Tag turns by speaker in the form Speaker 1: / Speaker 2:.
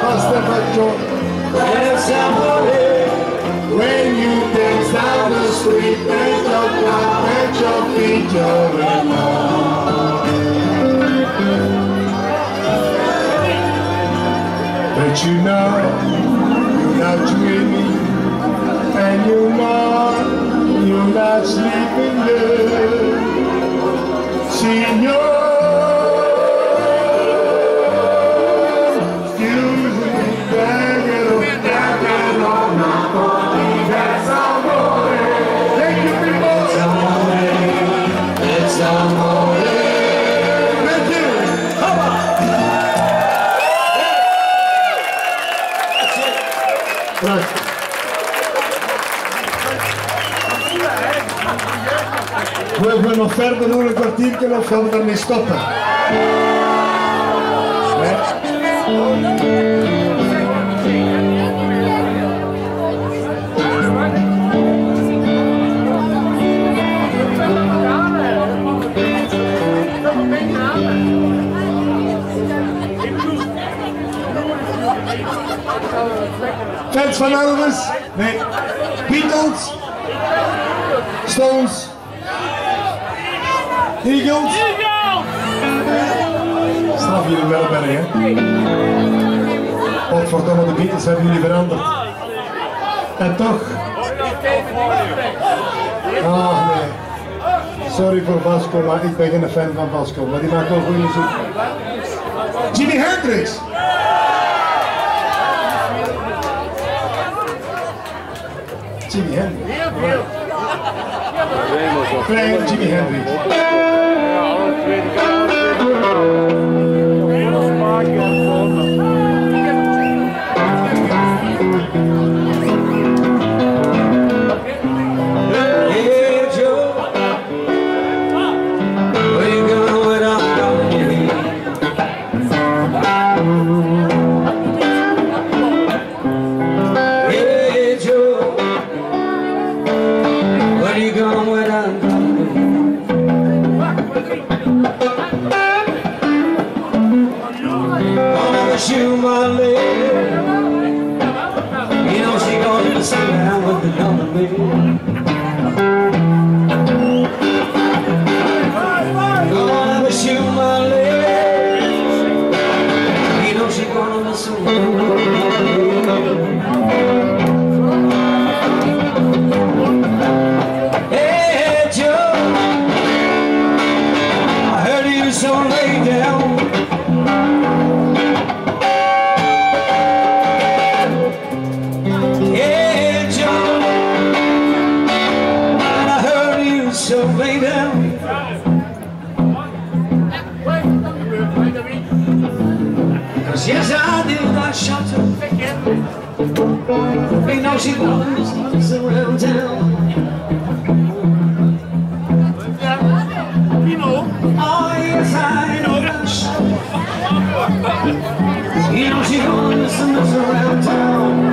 Speaker 1: Pastor Bacho.
Speaker 2: Yes, amore.
Speaker 1: When you dance down the street, let your clap, let your feet, your But you know, you're not dreaming, and you know, you're not sleeping there. Nog verder nog een kwartiertje of gaan we daarmee stoppen? Fans van Elvis? Nee. Beatles? Stones? Eagles? Straf jullie wel bij, hè? Godverdomme, de Beatles hebben jullie veranderd. En toch? Ah, nee. Sorry voor Vasco, maar ik ben geen fan van Vasco. Maar die maakt wel goede muziek. Jimi Hendrix! Jimi Hendrix. Klein Jimi Hendrix.
Speaker 2: You my lady. You know she gonna be sitting down with the young lady. Gonna my lady. You know she gonna you. So down. Cidade da Chateau Ain't no she goes around town You know Oh yes I know that You know she goes around town